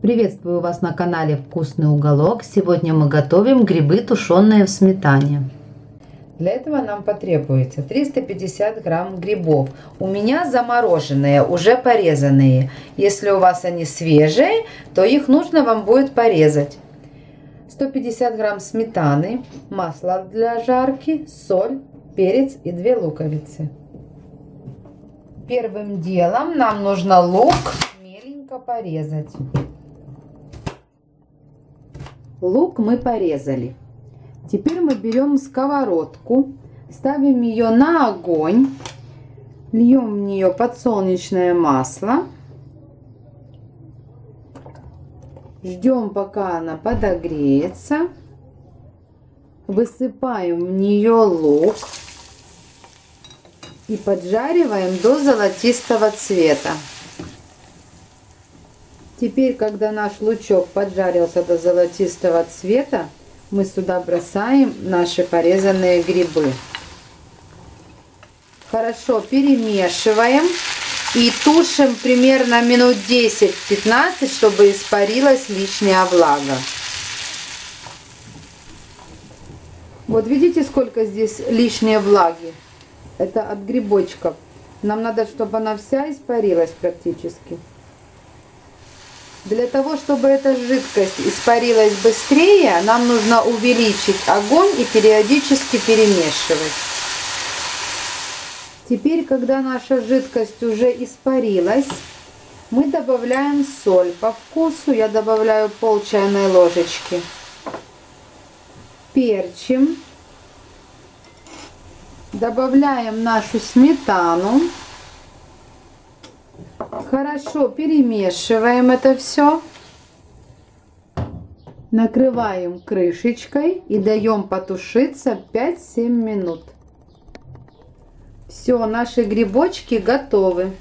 Приветствую вас на канале Вкусный уголок. Сегодня мы готовим грибы, тушеные в сметане. Для этого нам потребуется 350 грамм грибов. У меня замороженные, уже порезанные. Если у вас они свежие, то их нужно вам будет порезать. 150 грамм сметаны, масло для жарки, соль, перец и 2 луковицы. Первым делом нам нужно лук меленько порезать. Лук мы порезали. Теперь мы берем сковородку, ставим ее на огонь, льем в нее подсолнечное масло, ждем пока она подогреется, высыпаем в нее лук и поджариваем до золотистого цвета. Теперь, когда наш лучок поджарился до золотистого цвета, мы сюда бросаем наши порезанные грибы. Хорошо перемешиваем и тушим примерно минут 10-15, чтобы испарилась лишняя влага. Вот видите, сколько здесь лишней влаги? Это от грибочков. Нам надо, чтобы она вся испарилась практически. Для того, чтобы эта жидкость испарилась быстрее, нам нужно увеличить огонь и периодически перемешивать. Теперь, когда наша жидкость уже испарилась, мы добавляем соль по вкусу. Я добавляю пол чайной ложечки. Перчим. Добавляем нашу сметану. Хорошо перемешиваем это все. Накрываем крышечкой и даем потушиться 5-7 минут. Все, наши грибочки готовы.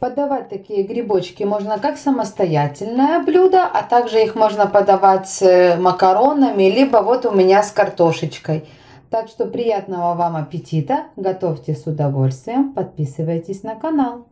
Подавать такие грибочки можно как самостоятельное блюдо, а также их можно подавать с макаронами, либо вот у меня с картошечкой. Так что приятного вам аппетита, готовьте с удовольствием, подписывайтесь на канал.